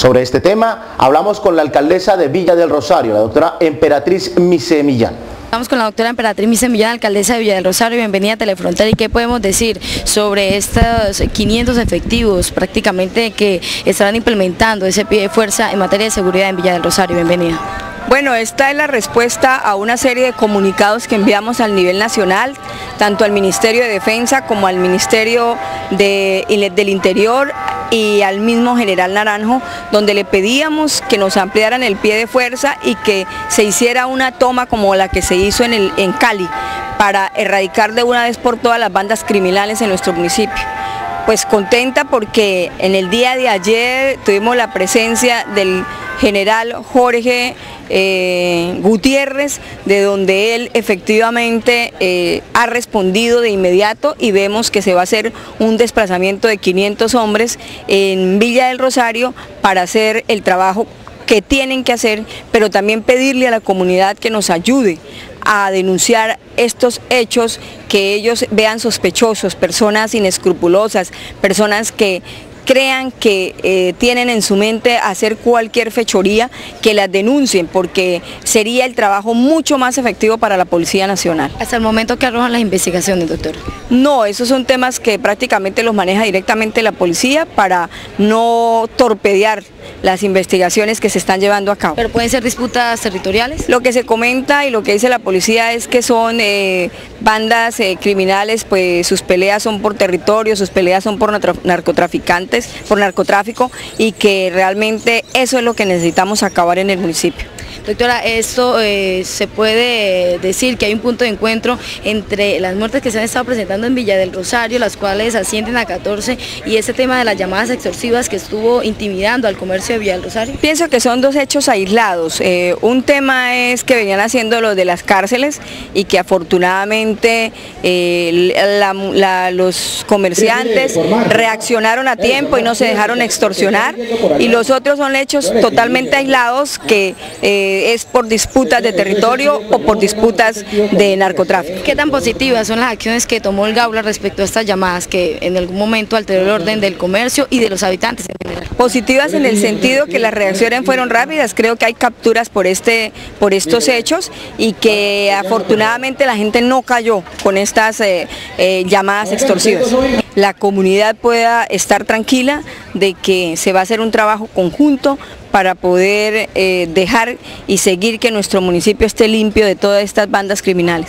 Sobre este tema hablamos con la alcaldesa de Villa del Rosario, la doctora Emperatriz Mise Millán. Estamos con la doctora Emperatriz Mise Millán, alcaldesa de Villa del Rosario, bienvenida a Telefrontera. ¿Y qué podemos decir sobre estos 500 efectivos prácticamente que estarán implementando ese pie de fuerza en materia de seguridad en Villa del Rosario? Bienvenida. Bueno, esta es la respuesta a una serie de comunicados que enviamos al nivel nacional, tanto al Ministerio de Defensa como al Ministerio del Interior y al mismo general Naranjo, donde le pedíamos que nos ampliaran el pie de fuerza y que se hiciera una toma como la que se hizo en, el, en Cali, para erradicar de una vez por todas las bandas criminales en nuestro municipio pues contenta porque en el día de ayer tuvimos la presencia del general Jorge eh, Gutiérrez, de donde él efectivamente eh, ha respondido de inmediato y vemos que se va a hacer un desplazamiento de 500 hombres en Villa del Rosario para hacer el trabajo que tienen que hacer, pero también pedirle a la comunidad que nos ayude a denunciar estos hechos que ellos vean sospechosos, personas inescrupulosas, personas que crean que eh, tienen en su mente hacer cualquier fechoría, que las denuncien, porque sería el trabajo mucho más efectivo para la Policía Nacional. ¿Hasta el momento que arrojan las investigaciones, doctor? No, esos son temas que prácticamente los maneja directamente la policía para no torpedear las investigaciones que se están llevando a cabo. ¿Pero pueden ser disputas territoriales? Lo que se comenta y lo que dice la policía es que son eh, bandas eh, criminales, pues sus peleas son por territorio, sus peleas son por narcotraficantes, por narcotráfico y que realmente eso es lo que necesitamos acabar en el municipio. Doctora, esto eh, se puede decir que hay un punto de encuentro entre las muertes que se han estado presentando en Villa del Rosario, las cuales ascienden a 14, y ese tema de las llamadas extorsivas que estuvo intimidando al comercio de Villa del Rosario. Pienso que son dos hechos aislados. Eh, un tema es que venían haciendo los de las cárceles y que afortunadamente eh, los comerciantes reaccionaron a tiempo y no se dejaron extorsionar. Y los otros son hechos totalmente aislados que es por disputas de territorio o por disputas de narcotráfico. ¿Qué tan positivas son las acciones que tomó el Gaula respecto a estas llamadas que en algún momento alteró el orden del comercio y de los habitantes en general? Positivas en el sentido que las reacciones fueron rápidas, creo que hay capturas por, este, por estos hechos y que afortunadamente la gente no cayó con estas eh, eh, llamadas extorsivas. La comunidad pueda estar tranquila de que se va a hacer un trabajo conjunto para poder eh, dejar y seguir que nuestro municipio esté limpio de todas estas bandas criminales.